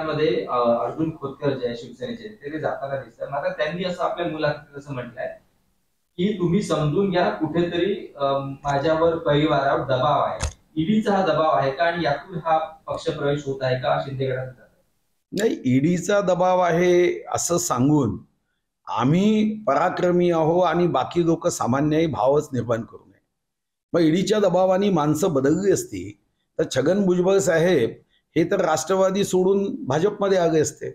मध्ये अर्जुन खोतकर जे आहे शिवसेनेचे ते जाताना दिसतात. मात्र त्यांनी असं आपल्या मुलाखतीत असं म्हटलंय की तुम्ही समजून घ्या कुठेतरी माझ्यावर परिवारावर दबाव आहे. ईडीचा हा दबाव आहे का आणि यातून हा पक्ष प्रवेश होत आहे का? शिंदे गटात नाही ईडीचा दबाव आहे असं सांगून आम्ही पराक्रमी आहो आणि बाकी लोक सामान्यही भावच निर्माण करू नये. मग ईडीच्या दबावाने माणसं बदलली असती तर छगन भुजबळ साहेब हे तर राष्ट्रवादी सोडून भाजपमध्ये आगे असते.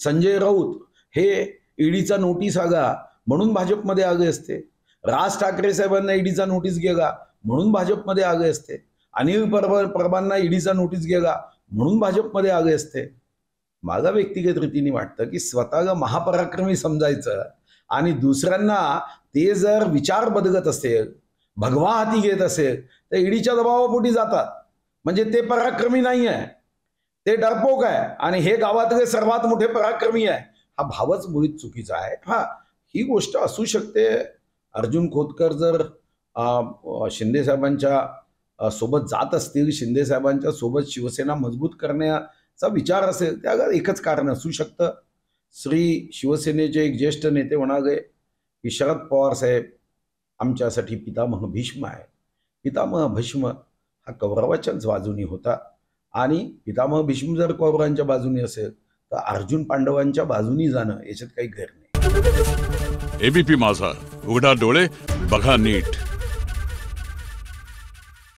संजय राऊत हे ईडीचा नोटीस आगा म्हणून भाजपमध्ये आगे असते. राज ठाकरे साहेबांना ईडीचा नोटीस गेला म्हणून भाजपमध्ये आगे असते. अनिल परब परबांना ईडीचा नोटीस गेला म्हणून भाजपमध्ये आगे असते. माझा व्यक्तिगत रीतीने वाटतं की स्वतःला महापराक्रमी समजायचं आणि दुसऱ्यांना ते जर विचार बदलत असेल भगवा हाती घेत असेल तर ईडीच्या दबावापोटी जातात. म्हणजे ते पराक्रमी नाही आहे ते डरपोक आहे. आणि हे गावातले सर्वात मोठे पराक्रमी आहे. हा भावच मुळीच चुकीचा आहे. हा ही गोष्ट असू शकते. अर्जुन खोतकर जर शिंदे साहेबांच्या सोबत जात असतील शिंदे साहेबांच्या सोबत शिवसेना मजबूत करण्याचा विचार असेल त्या एकच कारण असू शकतं. श्री शिवसेनेचे एक ज्येष्ठ नेते म्हणाले की शरद पवार साहेब आमच्यासाठी पितामह भीष्म आहे. पितामह भीष्म हा कौरवाच्याच बाजूनी होता. आणि पितामह भीष्म जर कौरवांच्या बाजूनी असेल तर अर्जुन पांडवांच्या बाजूनी जाणं याच्यात काही गैर नाही. एबीपी माझा. उघडा डोळे बघा नीट.